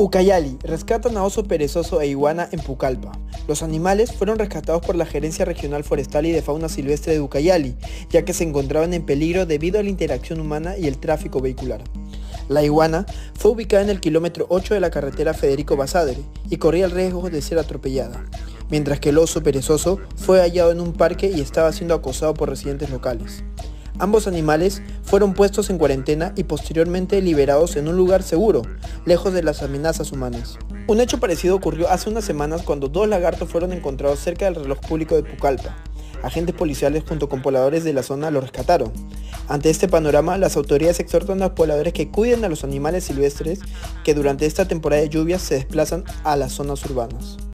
Ucayali rescatan a oso perezoso e iguana en Pucallpa. Los animales fueron rescatados por la Gerencia Regional Forestal y de Fauna Silvestre de Ucayali, ya que se encontraban en peligro debido a la interacción humana y el tráfico vehicular. La iguana fue ubicada en el kilómetro 8 de la carretera Federico Basadre y corría el riesgo de ser atropellada, mientras que el oso perezoso fue hallado en un parque y estaba siendo acosado por residentes locales. Ambos animales fueron puestos en cuarentena y posteriormente liberados en un lugar seguro, lejos de las amenazas humanas. Un hecho parecido ocurrió hace unas semanas cuando dos lagartos fueron encontrados cerca del reloj público de Pucallpa. Agentes policiales junto con pobladores de la zona los rescataron. Ante este panorama, las autoridades exhortan a los pobladores que cuiden a los animales silvestres que durante esta temporada de lluvias se desplazan a las zonas urbanas.